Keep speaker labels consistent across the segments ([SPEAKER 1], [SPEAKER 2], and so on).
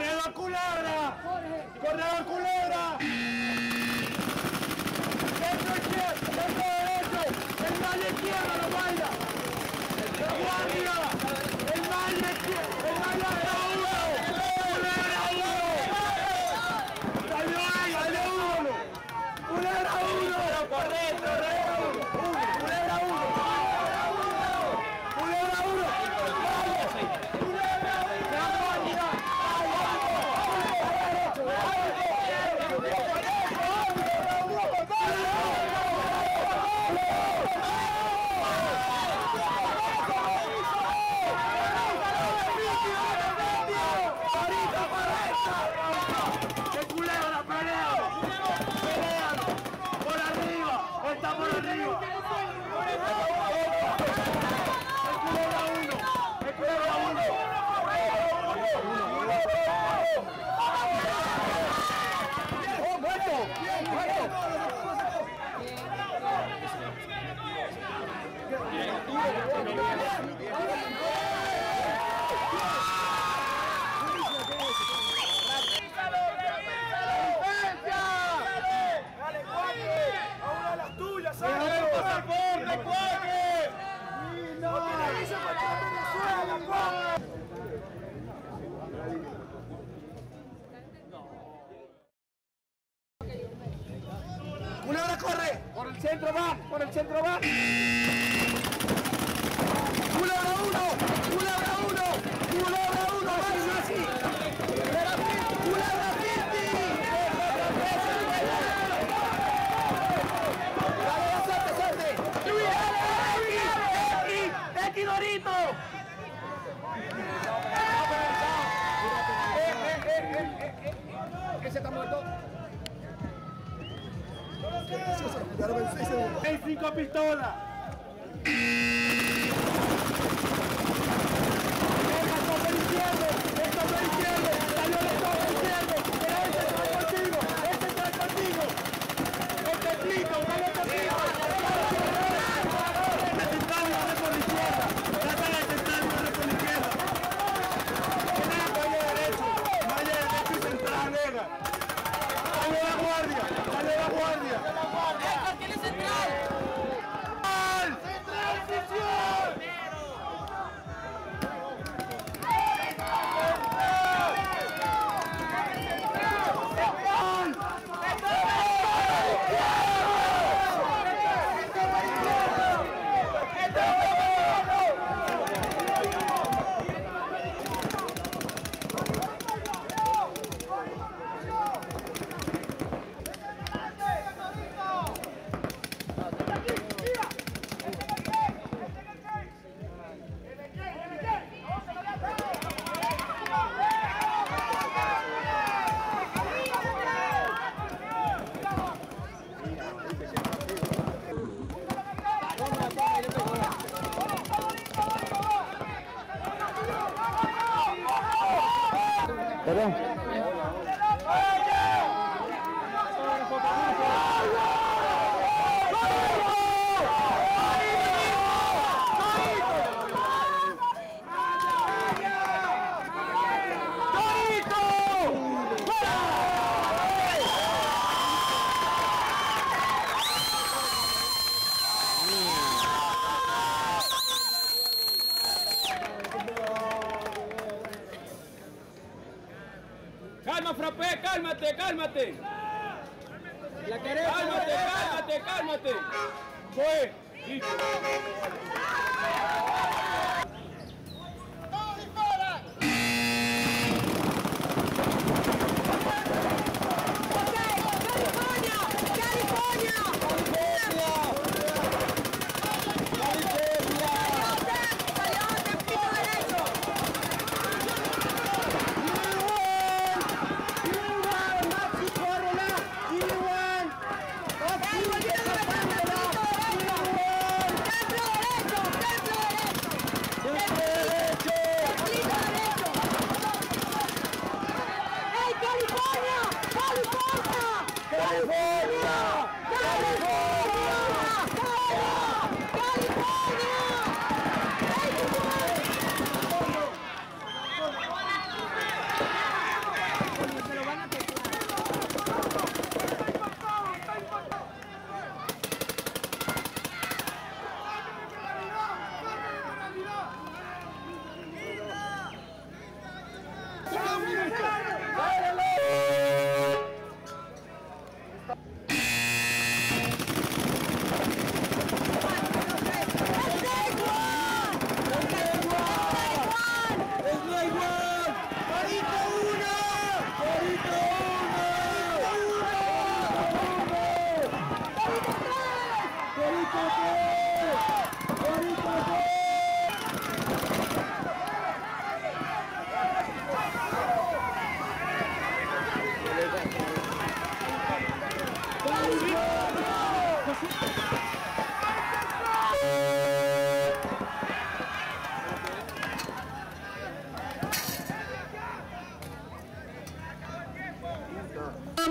[SPEAKER 1] ¡Corredor Culebra! ¡Corredor Culebra! Por el centro van, por el centro van. Culebra uno, culebra uno, culebra uno, Mario así. Dorito. Ese está muerto. ¡Hay cinco pistolas! Tamam.
[SPEAKER 2] no frappé, cálmate, cálmate. La. Cálmate, cálmate, cálmate. Fue. Listo.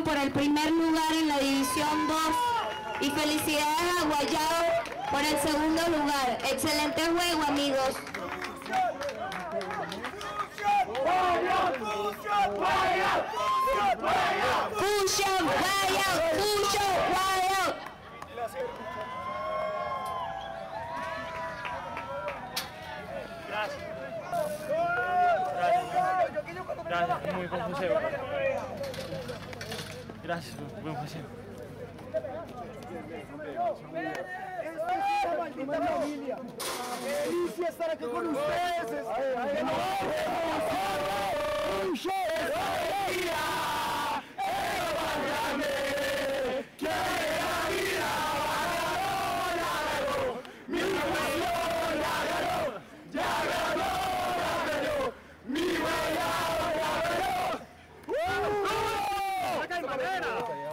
[SPEAKER 3] por el
[SPEAKER 2] primer lugar en la División 2 y felicidades a Guayao por el segundo lugar. Excelente juego amigos.
[SPEAKER 4] Gracias, muy buen. Gracias, buen.
[SPEAKER 1] Esta maldita familia. Qué delicia estar aquí con ustedes. ¡Que no ¡Un show!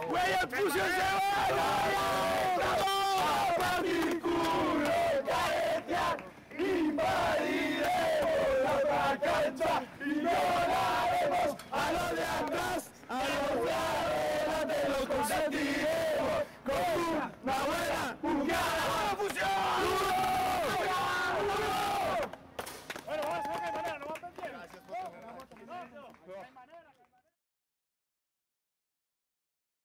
[SPEAKER 1] ¡Huella Fusion se va! ¡Para mi culo, carencia! ¡Invadiremos la cancha y no la haremos a los de atrás, a los de adelante, los consentidos!